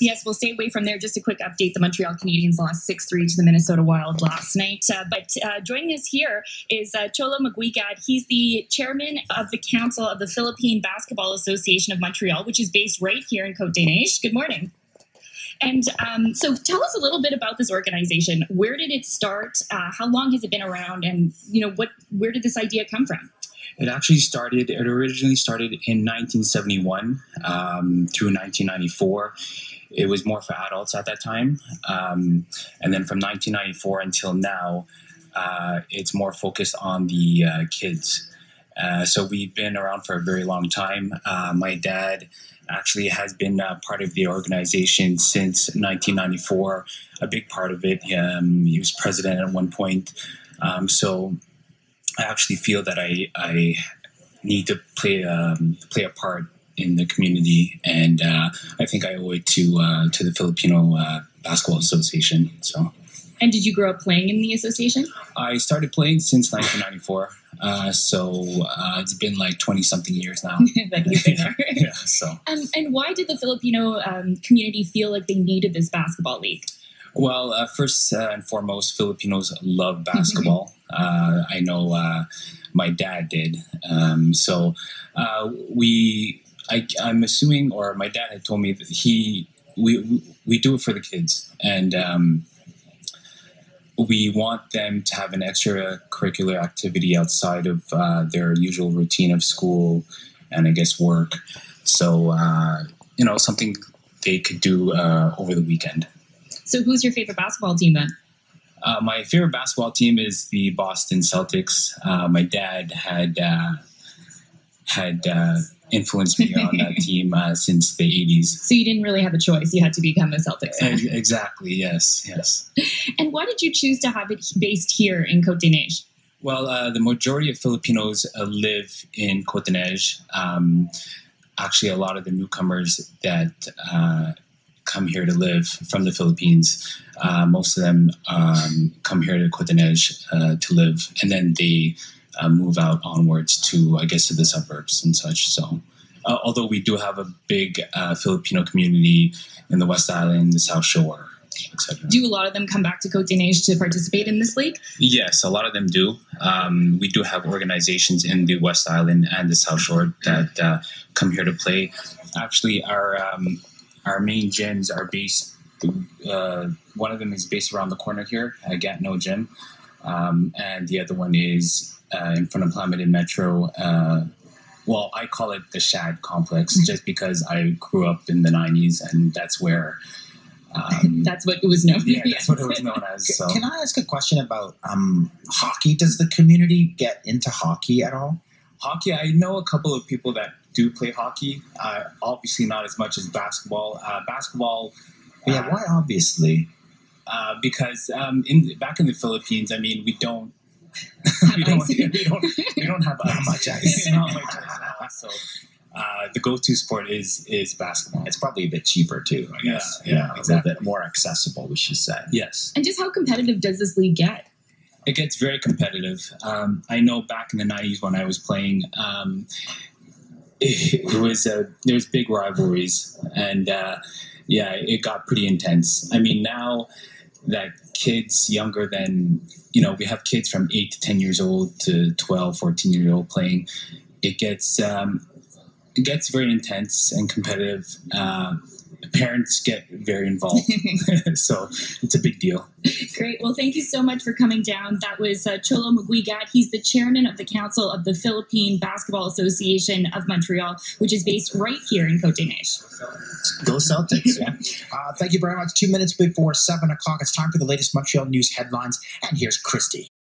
Yes, we'll stay away from there. Just a quick update: the Montreal Canadiens lost six three to the Minnesota Wild last night. Uh, but uh, joining us here is uh, Cholo Maguigad. He's the chairman of the Council of the Philippine Basketball Association of Montreal, which is based right here in Cote Neiges. Good morning. And um, so, tell us a little bit about this organization. Where did it start? Uh, how long has it been around? And you know, what? Where did this idea come from? It actually started. It originally started in 1971 um, through 1994. It was more for adults at that time, um, and then from 1994 until now, uh, it's more focused on the uh, kids. Uh, so we've been around for a very long time. Uh, my dad actually has been part of the organization since 1994, a big part of it. Um, he was president at one point. Um, so I actually feel that I, I need to play um, play a part in the community, and uh, I think I owe it to uh, to the Filipino uh, Basketball Association. So. And did you grow up playing in the association? I started playing since 1994. Uh, so uh, it's been like 20 something years now. that you've been there. yeah, so. Um, and why did the Filipino um, community feel like they needed this basketball league? Well, uh, first and foremost, Filipinos love basketball. Uh, I know uh, my dad did. Um, so uh, we, I, I'm assuming, or my dad had told me that he, we, we do it for the kids. And, um, we want them to have an extracurricular activity outside of uh, their usual routine of school and I guess work. So, uh, you know, something they could do uh, over the weekend. So, who's your favorite basketball team then? Uh, my favorite basketball team is the Boston Celtics. Uh, my dad had uh, had influenced me on that team uh, since the 80s. So you didn't really have a choice. You had to become a Celtics fan. Exactly, yes, yes. and why did you choose to have it based here in Cote Neiges? Well, uh, the majority of Filipinos uh, live in Cote Neiges. Um, actually, a lot of the newcomers that uh, come here to live from the Philippines, uh, most of them um, come here to Cote uh, to live, and then they uh, move out onwards to, I guess, to the suburbs and such. So, uh, although we do have a big uh, Filipino community in the West Island, the South Shore, etc. Do a lot of them come back to Cote Neiges to participate in this league? Yes, a lot of them do. Um, we do have organizations in the West Island and the South Shore that uh, come here to play. Actually, our um, our main gyms are based. Uh, one of them is based around the corner here at Gatineau Gym, um, and the other one is uh, in front of Plamondon Metro. Uh, well, I call it the Shad Complex mm-hmm. just because I grew up in the 90s and that's where. Um, that's what it was known. Yeah, that's what it was known as. So. Can I ask a question about um, hockey? Does the community get into hockey at all? Hockey, I know a couple of people that do play hockey. Uh, obviously, not as much as basketball. Uh, basketball. Yeah, uh, why? Obviously, uh, because um, in back in the Philippines, I mean, we don't we, don't, we, don't, we don't have not much ice. not much ice so uh, the go-to sport is is basketball. It's probably a bit cheaper too, I guess. Yeah, yeah, exactly. a little bit more accessible, we should say. Yes. And just how competitive does this league get? It gets very competitive. Um, I know back in the '90s when I was playing, um, it, was uh, there was big rivalries, and uh, yeah, it got pretty intense. I mean, now that kids younger than you know we have kids from 8 to 10 years old to 12 14 years old playing it gets um, it gets very intense and competitive uh, parents get very involved. so it's a big deal. Great. Well, thank you so much for coming down. That was uh, Cholo Maguigad. He's the chairman of the Council of the Philippine Basketball Association of Montreal, which is based right here in Cote des Neiges. Go Celtics. yeah. Uh, thank you very much. Two minutes before 7 o'clock, it's time for the latest Montreal news headlines. And here's Christy.